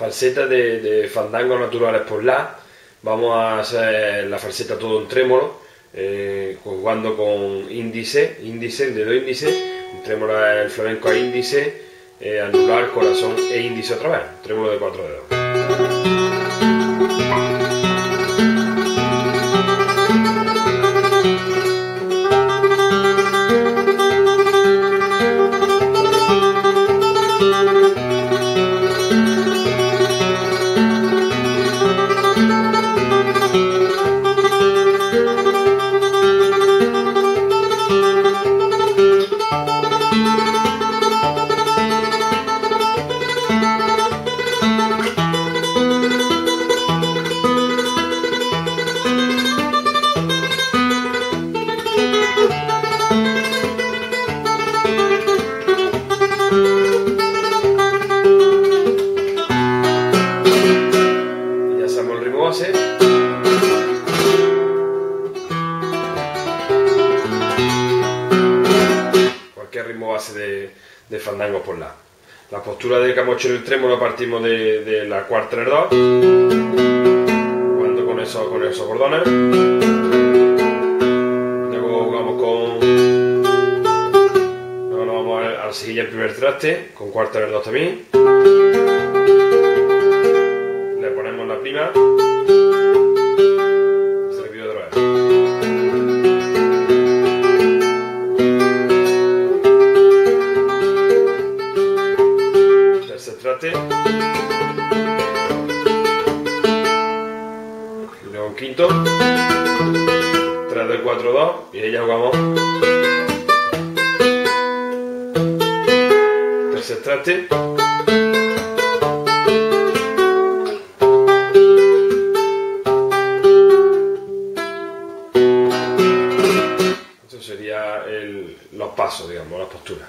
falseta de, de fandangos naturales por la. Vamos a hacer la falseta todo en trémolo, eh, jugando con índice, índice, dedo índice, trémolo el flamenco a índice, eh, anular, corazón e índice otra vez, trémolo de cuatro dedos. El base. Cualquier ritmo base de, fandango por la. La postura de camocho en el trémolo partimos de, la cuarta en el do, jugando con esos, con esos bordones. Luego jugamos con. Luego nos vamos a, la en primer traste, con cuarta en el do también. Le ponemos la prima. Y luego un quinto. 3 del 4 2 y ahí ya jugamos. Tercer traste. Eso sería el- los pasos, digamos, las posturas.